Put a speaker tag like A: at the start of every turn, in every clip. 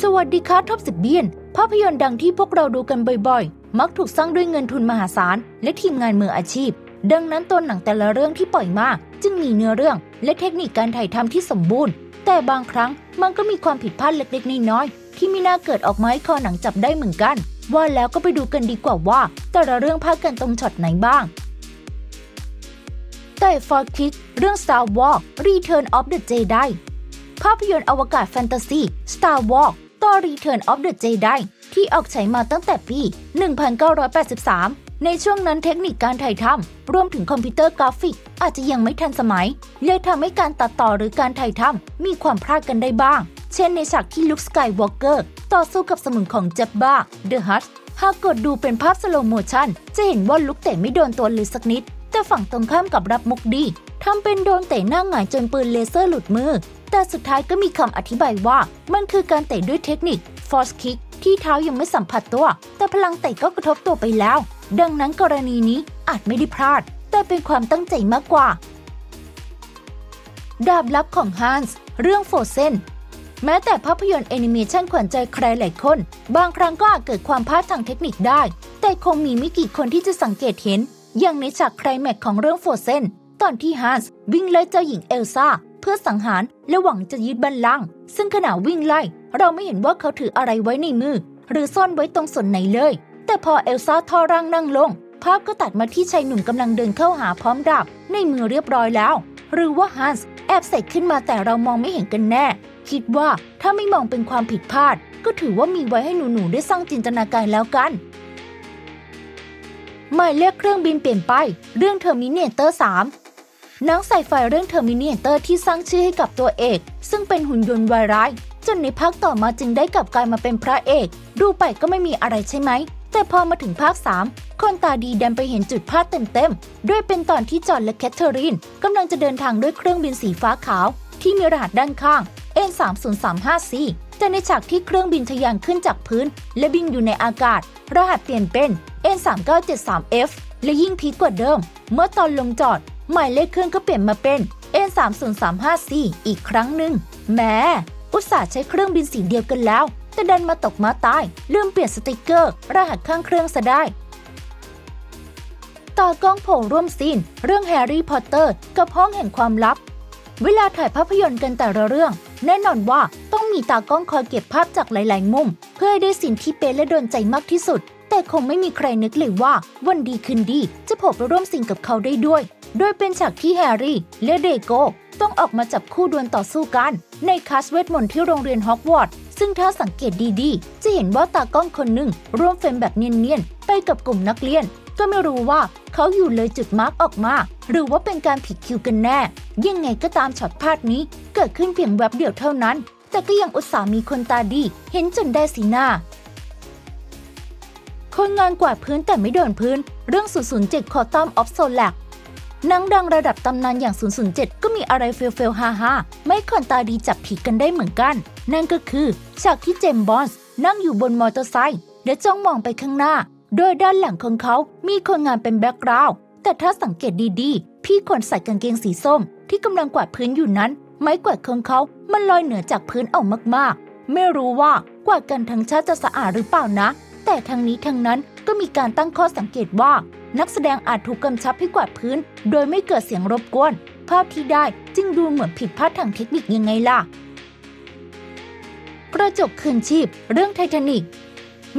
A: สวัสดีค่ะท็อปสิบเบียน ภาพยนตร์ดังที่พวกเราดูกันบ่อยๆ มักถูกสร้างด้วยเงินทุนมหาศาล และทีมงานมืออาชีพ ดังนั้นตัวหนังแต่ละเรื่องที่ปล่อยมาจึงมีเนื้อเรื่อง และเทคนิคการถ่ายทำที่สมบูรณ์ แต่บางครั้งมันก็มีความผิดพลาดเล็กๆน้อยๆที่มีน่าเกิดออกมาให้คอหนังจับได้เหมือนกัน ว่าแล้วก็ไปดูกันดีกว่าว่า แต่ละเรื่องพาดกันตรงช็อตไหนบ้างแต่ For Kids เรื่อง Star Wars Return of the Jedi ภาพยนตร์อวกาศแฟนตาซี Star Wars ตอน Return of the Jedi ที่ออกฉายมาตั้งแต่ปี 1983 ในช่วงนั้นเทคนิคการถ่ายทำรวมถึงคอมพิวเตอร์กราฟิก อาจจะยังไม่ทันสมัย เลยทำให้การตัดต่อหรือการถ่ายทำมีความพลาดกันได้บ้าง เช่นในฉากที่ลุคสกายวอล์กเกอร์ต่อสู้กับสมุนของเจ็บบ้าเดอะฮัตหากกดดูเป็นภาพ slow motion จะเห็นว่าลุคเตะไม่โดนตัวเลยสักนิด แต่ฝั่งตรงข้ามกลับรับมุกดีทำเป็นโดนเตะหน้าหงายจนปืนเลเซอร์หลุดมือ แต่สุดท้ายก็มีคำอธิบายว่า มันคือการเตะด้วยเทคนิค force kick ที่เท้ายังไม่สัมผัสตัว แต่พลังเตะก็กระทบตัวไปแล้ว ดังนั้นกรณีนี้อาจไม่ได้พลาด แต่เป็นความตั้งใจมากกว่า ดาบลับของฮันส์เรื่อง Frozen แม้แต่ภาพยนตร์แอนิเมชันขวัญใจใครหลายคน บางครั้งก็อาจเกิดความพลาดทางเทคนิคได้ แต่คงมีไม่กี่คนที่จะสังเกตเห็น อย่างในฉากไคลแม็กซ์ของเรื่อง Frozen ตอนที่ฮันส์วิ่งไล่เจ้าหญิงเอลซ่า เพื่อสังหารและหวังจะยึดบัลลังก์ซึ่งขณะวิ่งไล่ เราไม่เห็นว่าเขาถืออะไรไว้ในมือ หรือซ่อนไว้ตรงส่วนไหนเลย แต่พอเอลซ่าทรุดร่างนั่งลง ภาพก็ตัดมาที่ชายหนุ่มกำลังเดินเข้าหาพร้อมดาบในมือเรียบร้อยแล้ว หรือว่าฮันส์แอบเสกขึ้นมาแต่เรามองไม่เห็นกันแน่ คิดว่าถ้าไม่มองเป็นความผิดพลาด ก็ถือว่ามีไว้ให้หนูๆได้สร้างจินตนาการแล้วกันหมายเลขเครื่องบินเปลี่ยนไป เรื่อง Terminator 3 หนังไซไฟเรื่อง Terminator ที่สร้างชื่อให้กับตัวเอก ซึ่งเป็นหุ่นยนต์วายร้าย จนในภาคต่อมาจึงได้กลับกลายมาเป็นพระเอก ดูไปก็ไม่มีอะไรใช่ไหม แต่พอมาถึงภาค 3 คนตาดีดันไปเห็นจุดพลาดเต็มๆ ด้วยเป็นตอนที่จอห์นและแคทเธอรีนกำลังจะเดินทางด้วยเครื่องบินสีฟ้าขาว ที่มีรหัสด้านข้าง N3035C แต่ในฉากที่เครื่องบินทะยานขึ้นจากพื้น และบินอยู่ในอากาศ รหัสเปลี่ยนเป็น N3973F และยิ่งพีกกว่าเดิม เมื่อตอนลงจอด หมายเลขเครื่องก็เปลี่ยนมาเป็น N3035C อีกครั้งหนึ่งแม้อุตส่าห์ใช้เครื่องบินสีเดียวกันแล้ว แต่ดันมาตกมาตาย ลืมเปลี่ยนสติกเกอร์ รหัสข้างเครื่องซะได้ ต่อกล้องโผล่ร่วมซีน เรื่องแฮร์รี่พอตเตอร์กับห้องแห่งความลับ เวลาถ่ายภาพยนตร์กันแต่ละเรื่อง แน่นอนว่าต้องมีตากล้องคอยเก็บภาพจากหลาย ๆ มุม เพื่อให้ได้สิ่งที่เป๊ะและโดนใจมากที่สุด แต่คงไม่มีใครนึกเลยว่า วันดีคืนดีจะโผล่ไปร่วม scene กับเขาได้ด้วย โดยเป็นฉากที่แฮร์รี่และเดรโกต้องออกมาจับคู่ดวลต่อสู้กัน ในคาสเวทมนต์ที่โรงเรียนฮอกวอตส์ซึ่งถ้าสังเกตดีๆ จะเห็นว่าตากล้องคนหนึ่งร่วม frame แบบเนียนๆ ไปกับกลุ่มนักเรียน ก็ไม่รู้ว่าเขาอยู่เลยจุด mark ออกมา หรือว่าเป็นการผิดคิวกันแน่ ยังไงก็ตามช็อตพลาดนี้ เกิดขึ้นเพียงแวบเดียวเท่านั้น แต่ก็ยังอุตส่าห์มีคนตาดี เห็นจนได้สีหน้าคนงานกวาดพื้นแต่ไม่โดนพื้น เรื่อง007 Quantum of Solace หนังดังระดับตำนานอย่าง 007 ก็มีอะไร fail fail ฮาฮาให้คนตาดีจับผิดกันได้เหมือนกัน นั่นก็คือฉากที่เจมส์ บอนด์นั่งอยู่บนมอเตอร์ไซค์และจ้องมองไปข้างหน้า โดยด้านหลังของเขา มีคนงานเป็นแบ็กกราวด์แต่ถ้าสังเกตดีๆ พี่คนใส่กางเกงสีส้ม ที่กำลังกวาดพื้นอยู่นั้น ไม้กวาดของเขา มันลอยเหนือจากพื้นออกมากๆ ไม่รู้ว่ากวาดกันทั้งชาติจะสะอาดหรือเปล่านะ แต่ทั้งนี้ทั้งนั้นก็มีการตั้งข้อสังเกตว่า นักแสดงอาจถูกกำชับให้กวาดพื้น โดยไม่เกิดเสียงรบกวน ภาพที่ได้จึงดูเหมือนผิดพลาดทางเทคนิคยังไงล่ะกระจกคืนชีพ เรื่องไททานิก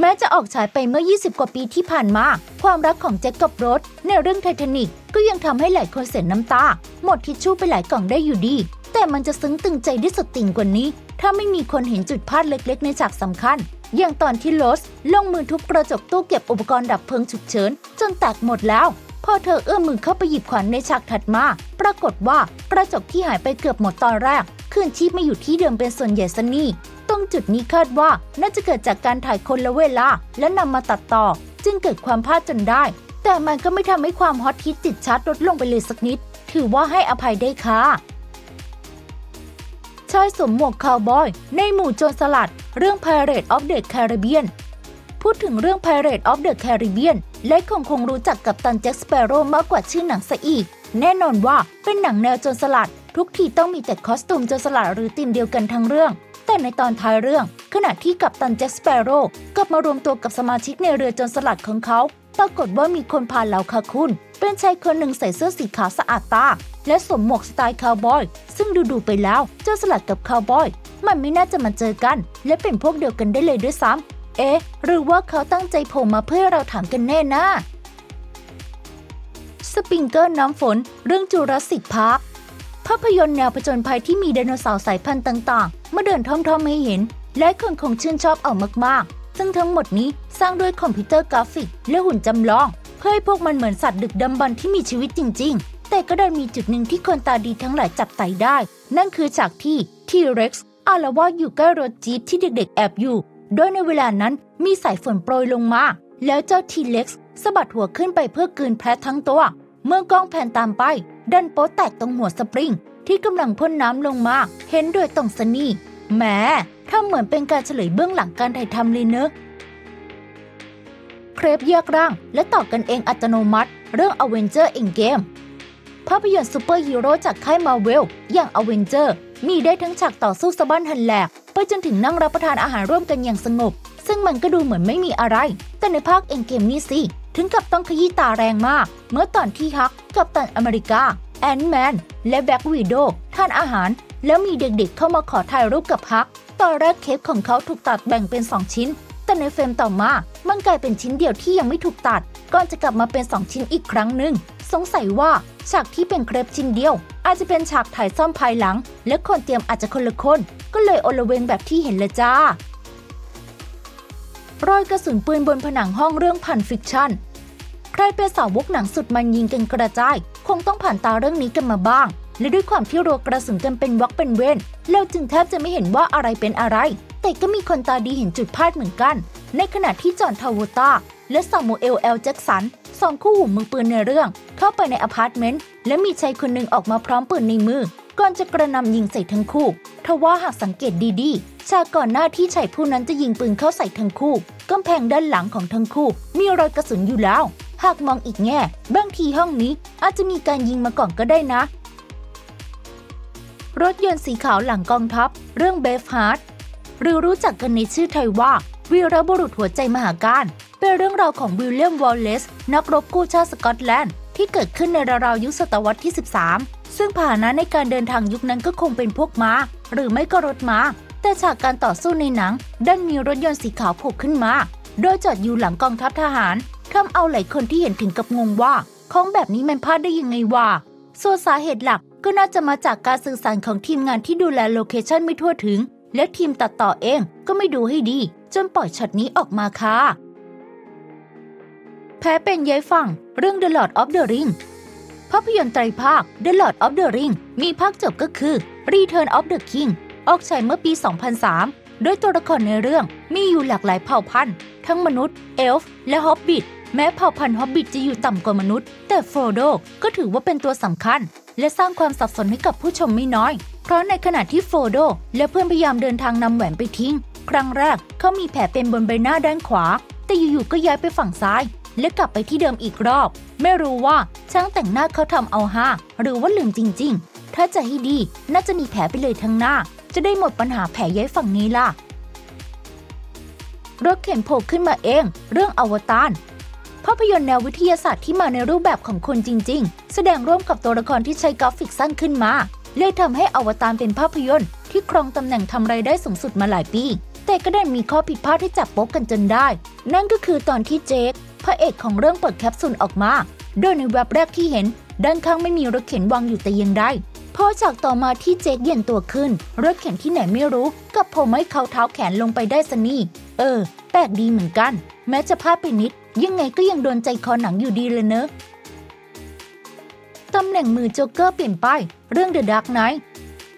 A: แม้จะออกฉายไปเมื่อ 20 กว่าปีที่ผ่านมา ความรักของแจ็คกับโรสในเรื่องไททานิกก็ยังทำให้หลายคนเสียน้ำตา หมดทิชชู่ไปหลายกล่องได้อยู่ดี แต่มันจะซึ้งตึงใจได้สุดติ่งกว่านี้ ถ้าไม่มีคนเห็นจุดพลาดเล็กๆ ในฉากสำคัญ อย่างตอนที่โรสลงมือทุบกระจกตู้เก็บอุปกรณ์ดับเพลิงฉุกเฉินจนแตกหมดแล้วพอเธอเอื้อมมือเข้าไปหยิบขวานในฉากถัดมา ปรากฏว่ากระจกที่หายไปเกือบหมดตอนแรกคืนชีพไม่อยู่ที่เดิมเป็นส่วนใหญ่ซะนี่ รงจุดนี้คาดว่าน่าจะเกิดจากการถ่ายคนละเวลา และนำมาตัดต่อ จึงเกิดความพลาดจนได้ แต่มันก็ไม่ทำให้ความฮอตฮิตติดชาร์ตลดลงไปเลยสักนิด ถือว่าให้อภัยได้ค่ะชายสวมหมวกคาวบอย ในหมู่โจรสลัด เรื่อง Pirate of the Caribbean พูดถึงเรื่อง Pirate of the Caribbean และคงคงรู้จักกับตันแจ็คสเปโร่มากกว่าชื่อหนังซะอีก แน่นอนว่าเป็นหนังแนวโจรสลัด ทุกทีต้องมีแต่คอสตูมโจรสลัดหรือธีมเดียวกันทั้งเรื่อง แต่ในตอนท้ายเรื่อง ขณะที่กัปตันแจ็คสเปโร่กลับมารวมตัวกับสมาชิกในเรือจนสลัดของเขา ปรากฏว่ามีคนพาเหล่าคาคุนเป็นชายคนหนึ่งใส่เสื้อสีขาวสะอาดตา และสวมหมวกสไตล์คาวบอย ซึ่งดูๆไปแล้วเจ้าสลัดกับคาวบอย มันไม่น่าจะมาเจอกัน และเป็นพวกเดียวกันได้เลยด้วยซ้ำเอ๊ะ หรือว่าเขาตั้งใจโผล่มาเพื่อเราถามกันแน่นะสปริงเกอร์น้ำฝน เรื่องจูราสสิกพาร์คภาพยนตร์แนวผจญภัยที่มีไดโนเสาร์สายพันธุ์ต่าง ๆมาเดินท่อมๆให้เห็นและคนคงชื่นชอบเอามากๆ ซึ่งทั้งหมดนี้สร้างด้วยคอมพิวเตอร์กราฟิก และหุ่นจำลอง เพื่อให้พวกมันเหมือนสัตว์ดึกดำบรรพ์ที่มีชีวิตจริง ๆ แต่ก็ได้มีจุดหนึ่งที่คนตาดีทั้งหลายจับไต๋ได้ นั่นคือฉากที่ทีเร็กซ์อาละวาดอยู่ใกล้รถจี๊ปที่เด็กๆ แอบอยู่ โดยในเวลานั้นมีสายฝนโปรยลงมา แล้วเจ้าทีเร็กซ์สะบัดหัวขึ้นไปเพื่อกลืนแพะทั้งตัว เมื่อกล้องแพนตามไป ดันโป๊ะแตกตรงหัวสปริง ที่กำลังพ่นน้ำลงมาเห็นด้วยตรงสนี่แหมถ้าเหมือนเป็นการเฉลยเบื้องหลังการถ่ายทำเลยเนอะเครปแยกร่าง และต่อกันเองอัตโนมัติ เรื่อง Avenger Endgame ภาพยนตร์ซูเปอร์ฮีโร่จากค่ายมาร์เวลอย่าง Avenger มีได้ทั้งฉากต่อสู้สะบั้นหั่นแหลก ไปจนถึงนั่งรับประทานอาหารร่วมกันอย่างสงบ ซึ่งมันก็ดูเหมือนไม่มีอะไร แต่ในภาค Endgame นี่สิ ถึงกับต้องขยี้ตาแรงมาก เมื่อตอนที่ฮัลค์ กัปตันอเมริกา แอนต์แมนและแบล็กวิโดว์ทานอาหาร แล้วมีเด็กๆเข้ามาขอถ่ายรูปกับฮัลค์ ตอนแรกเครปของเขาถูกตัดแบ่งเป็น 2 ชิ้น แต่ในเฟรมต่อมา มันกลายเป็นชิ้นเดียวที่ยังไม่ถูกตัด ก่อนจะกลับมาเป็น 2 ชิ้นอีกครั้งหนึ่ง สงสัยว่าฉากที่เป็นเครปชิ้นเดียว อาจจะเป็นฉากถ่ายซ่อมภายหลัง และคนเตรียมอาจจะคนละคน ก็เลยอลเวงแบบที่เห็นเลยจ้ารอยกระสุนปืนบนผนังห้องเรื่อง Pulp Fiction ใครเป็นสาวกหนังสุดมันยิงกันกระจาย คงต้องผ่านตาเรื่องนี้กันมาบ้าง และด้วยความที่รัวกระสุนกันเป็นวรรคเป็นเวรเราจึงแทบจะไม่เห็นว่าอะไรเป็นอะไร แต่ก็มีคนตาดีเห็นจุดพลาดเหมือนกัน ในขณะที่จอห์น ทราโวลตาและซามูเอลเอลแจ็กสันสองคู่หูมือปืนในเรื่อง เข้าไปในอพาร์ตเมนต์และมีชายคนหนึ่งออกมาพร้อมปืนในมือ ก่อนจะกระหน่ำยิงใส่ทั้งคู่ทว่าหากสังเกตดีๆ ฉากก่อนหน้าที่ชายผู้นั้นจะยิงปืนเข้าใส่ทั้งคู่กำแพงด้านหลังของทั้งคู่ มีรอยกระสุนอยู่แล้ว หากมองอีกแง่บางทีห้องนี้อาจจะมีการยิงมาก่อนก็ได้นะ รถยนต์สีขาวหลังกองทัพ เรื่อง Braveheart หรือรู้จักกันในชื่อไทยว่าวีรบุรุษหัวใจมหากาฬเป็นเรื่องราวของวิลเลียมวอลเลซนักรบกู้ชาติสกอตแลนด์ที่เกิดขึ้นในราวๆยุคศตวรรษที่ 13 ซึ่งพาหนะในการเดินทางยุคนั้นก็คงเป็นพวกม้า หรือไม่ก็รถม้า แต่ฉากการต่อสู้ในหนัง ดันมีรถยนต์สีขาวผล่ขึ้นมา โดยจอดอยู่หลังกองทัพทหาร ทำเอาหลายคนที่เห็นถึงกับงงว่า ของแบบนี้มันพลาดได้ยังไงวะส่วนสาเหตุหลักก็น่าจะมาจากการสื่อสารของทีมงานที่ดูแลโลเคชันไม่ทั่วถึง และทีมตัดต่อเองก็ไม่ดูให้ดี จนปล่อยช็อตนี้ออกมาค่ะ แผลเป็นย้ายฝั่งเรื่อง The Lord of the Ring ภาพยนตร์ไตรภาค The Lord of the Ring มีภาคจบก็คือ Return of the King ออกฉายเมื่อปี 2003 โดยตัวละครในเรื่องมีอยู่หลากหลายเผ่าพันธุ์ ทั้งมนุษย์ เอลฟ์และฮอบบิทแม้เผ่าพันธุ์ฮอบบิทจะอยู่ต่ำกว่ามนุษย์ แต่โฟรโดก็ถือว่าเป็นตัวสำคัญ และสร้างความสับสนให้กับผู้ชมไม่น้อย เพราะในขณะที่โฟโดและเพื่อนพยายามเดินทางนำแหวนไปทิ้ง ครั้งแรกเขามีแผลเป็นบนใบหน้าด้านขวา แต่อยู่ๆก็ย้ายไปฝั่งซ้าย และกลับไปที่เดิมอีกรอบ ไม่รู้ว่าช่างแต่งหน้าเขาทำเอาห้าหรือว่าลืมจริง ๆ ถ้าจะให้ดี น่าจะมีแผลไปเลยทั้งหน้า จะได้หมดปัญหาแผลย้ายฝั่งนี้ล่ะ รถเข็นโผล่ขึ้นมาเอง เรื่องอวตารภาพยนตร์แนววิทยาศาสตร์ที่มาในรูปแบบของคนจริง ๆ แสดงร่วมกับตัวละครที่ใช้กราฟิกสั้นขึ้นมา เลยทำให้อวตารเป็นภาพยนตร์ ที่ครองตำแหน่งทำไรายได้สูงสุดมาหลายปี แต่ก็ได้มีข้อผิดพลาดที่จับโป๊กกันจนได้ นั่นก็คือตอนที่เจคพระเอกของเรื่องเปิดแคปซูลออกมา โดยในแวบแรกที่เห็น ด้านข้างไม่มีรถเข็นวางอยู่แต่ยังได้ พอจากต่อมาที่เจคเย็นตัวขึ้น รถเข็นที่ไหนไม่รู้ กับผมให้เขาเท้าแขนลงไปได้สนี่ เออ แปลกดีเหมือนกัน แม้จะพลาดไปนิด ยังไงก็ยังโดนใจคอหนังอยู่ดีเลยเนอะตำแหน่งมือโจ๊กเกอร์เปลี่ยนไป เรื่อง The Dark Knight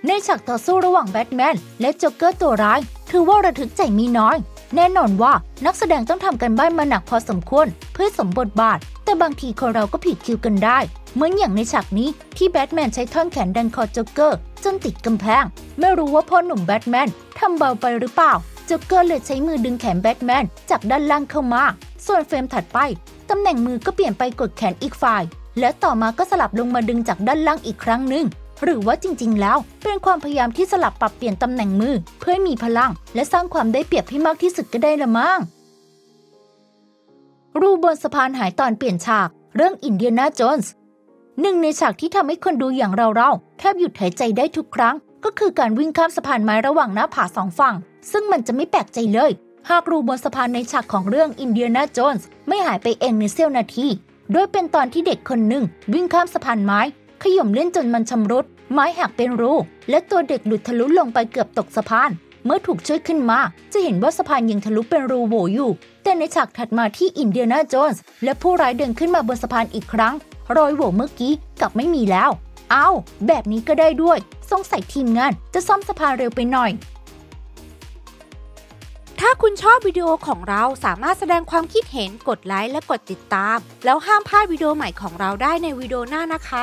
A: ในฉากต่อสู้ระหว่างแบทแมนและโจ๊กเกอร์ตัวร้าย ถือว่าระทึกใจมิน้อย แน่นอนว่านักแสดงต้องทำการบ้านมาหนักพอสมควร เพื่อสมบทบาท แต่บางทีคนเราก็ผิดคิวกันได้ เหมือนอย่างในฉากนี้ที่แบทแมนใช้ท่อนแขนดันคอโจ๊กเกอร์จนติดกำแพง ไม่รู้ว่าพ่อหนุ่มแบทแมนทำเบาไปหรือเปล่าโจ๊กเกอร์เลยใช้มือดึงแขนแบทแมนจากด้านล่างเข้ามา ส่วนเฟรมถัดไปตำแหน่งมือก็เปลี่ยนไปกดแขนอีกฝ่าย และต่อมาก็สลับลงมาดึงจากด้านล่างอีกครั้งหนึ่งหรือว่าจริงๆ แล้วเป็นความพยายามที่สลับปรับเปลี่ยนตำแหน่งมือ เพื่อมีพลัง และสร้างความได้เปรียบให้มากที่สุดก็ได้ละมั้งรูบนสะพานหายตอนเปลี่ยนฉาก เรื่องอินเดียนาโจนส์ หนึ่งในฉากที่ทำให้คนดูอย่างเราๆแทบหยุดหายใจได้ทุกครั้ง ก็คือการวิ่งข้ามสะพานไม้ระหว่างหน้าผาสองฝั่ง ซึ่งมันจะไม่แปลกใจเลย หากรูบนสะพานในฉากของเรื่องอินเดียนาโจนส์ไม่หายไปเองในเสี้ยวนาที โดยเป็นตอนที่เด็กคนหนึ่งวิ่งข้ามสะพานไม้ ขย่มเล่นจนมันชำรุด ไม้หักเป็นรู และตัวเด็กหลุดทะลุลงไปเกือบตกสะพาน เมื่อถูกช่วยขึ้นมา จะเห็นว่าสะพานยังทะลุเป็นรูโหว่อยู่ แต่ในฉากถัดมาที่อินเดียนาโจนส์และผู้ร้ายเดินขึ้นมาบนสะพานอีกครั้ง รอยโหว่เมื่อกี้กับไม่มีแล้ว เอาแบบนี้ก็ได้ด้วย สงสัยทีมงานจะซ่อมสะพานเร็วไปหน่อย
B: ถ้าคุณชอบวิดีโอของเราสามารถแสดงความคิดเห็นกดไลค์และกดติดตาม แล้วห้ามพลาดวิดีโอใหม่ของเราได้ในวิดีโอหน้านะคะ